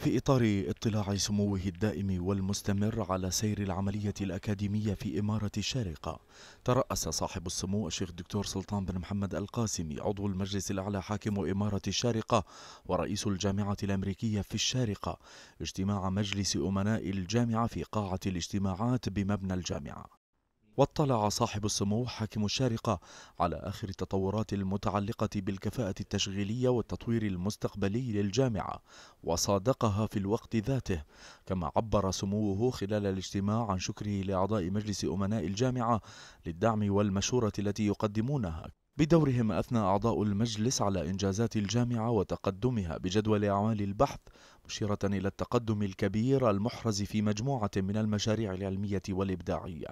في إطار اطلاع سموه الدائم والمستمر على سير العملية الأكاديمية في إمارة الشارقة ترأس صاحب السمو الشيخ الدكتور سلطان بن محمد القاسمي عضو المجلس الأعلى حاكم إمارة الشارقة ورئيس الجامعة الأمريكية في الشارقة اجتماع مجلس أمناء الجامعة في قاعة الاجتماعات بمبنى الجامعة. واطلع صاحب السمو حاكم الشارقة على آخر التطورات المتعلقة بالكفاءة التشغيلية والتطوير المستقبلي للجامعة وصادقها في الوقت ذاته. كما عبر سموه خلال الاجتماع عن شكره لأعضاء مجلس أمناء الجامعة للدعم والمشورة التي يقدمونها. بدورهم أثنى أعضاء المجلس على إنجازات الجامعة وتقدمها بجدول أعمال البحث مشيرة إلى التقدم الكبير المحرز في مجموعة من المشاريع العلمية والإبداعية.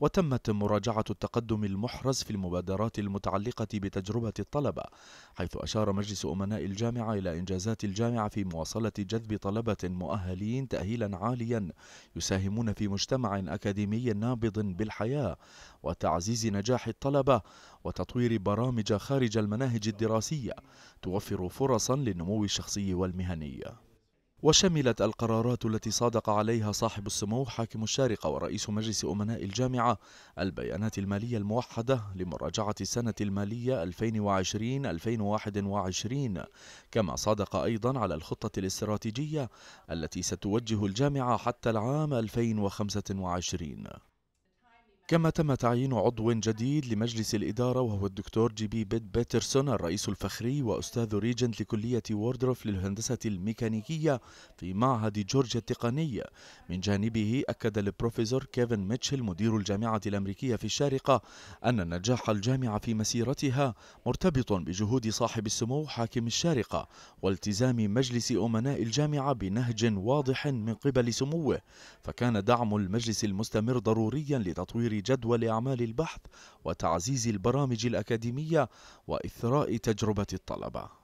وتمت مراجعة التقدم المحرز في المبادرات المتعلقة بتجربة الطلبة حيث أشار مجلس أمناء الجامعة إلى إنجازات الجامعة في مواصلة جذب طلبة مؤهلين تأهيلا عاليا يساهمون في مجتمع أكاديمي نابض بالحياة وتعزيز نجاح الطلبة وتطوير برامج خارج المناهج الدراسية توفر فرصا للنمو الشخصي والمهني. وشملت القرارات التي صادق عليها صاحب السمو حاكم الشارقة ورئيس مجلس أمناء الجامعة البيانات المالية الموحدة لمراجعة السنة المالية 2020-2021 كما صادق أيضا على الخطة الاستراتيجية التي ستوجه الجامعة حتى العام 2025 كما تم تعيين عضو جديد لمجلس الإدارة وهو الدكتور جي بي بد بيترسون الرئيس الفخري وأستاذ ريجنت لكلية ووردروف للهندسة الميكانيكية في معهد جورجيا التقني. من جانبه أكد البروفيسور كيفن ميتشل مدير الجامعة الأمريكية في الشارقة أن نجاح الجامعة في مسيرتها مرتبط بجهود صاحب السمو حاكم الشارقة والتزام مجلس أمناء الجامعة بنهج واضح من قبل سموه. فكان دعم المجلس المستمر ضروريا لتطوير جدول أعمال البحث وتعزيز البرامج الأكاديمية وإثراء تجربة الطلبة.